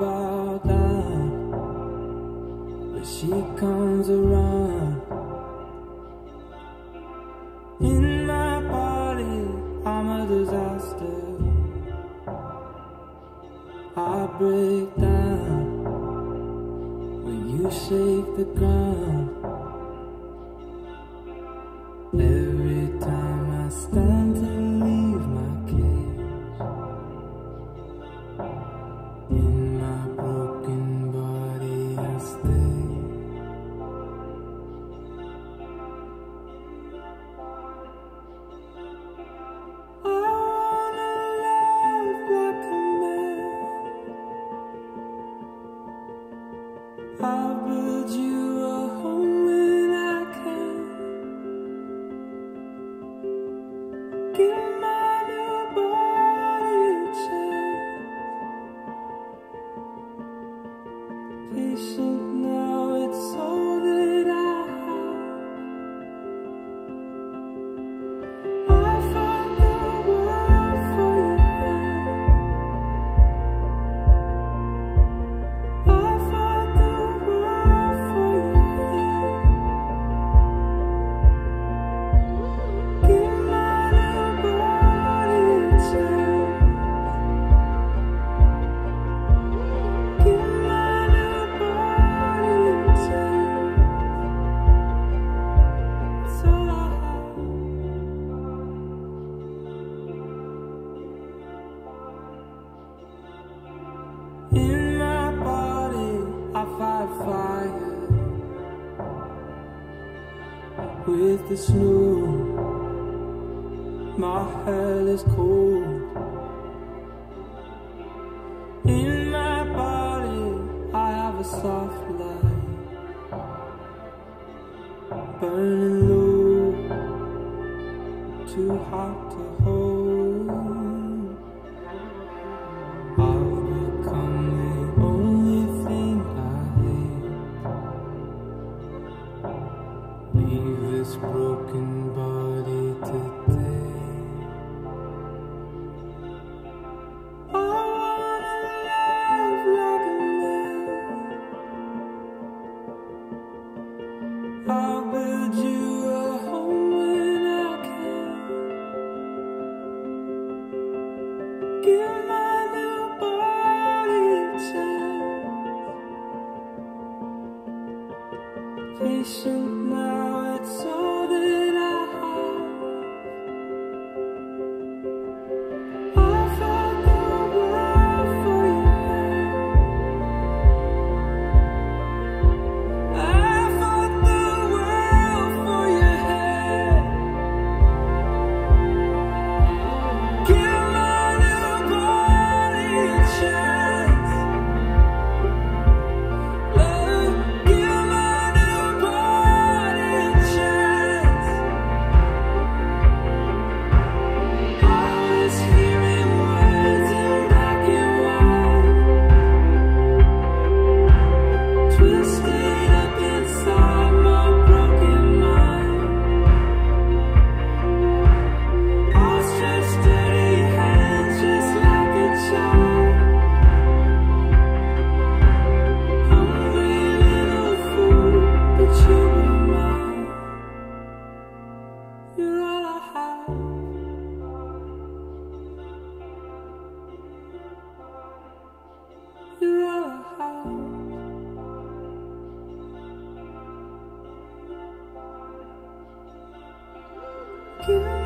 about she comes around. In my body, I'm a disaster. I break down when you shake the ground. last. with the snow. My head is cold. In my body, I have a soft light. Burning low, too hot to hold. 你身。you.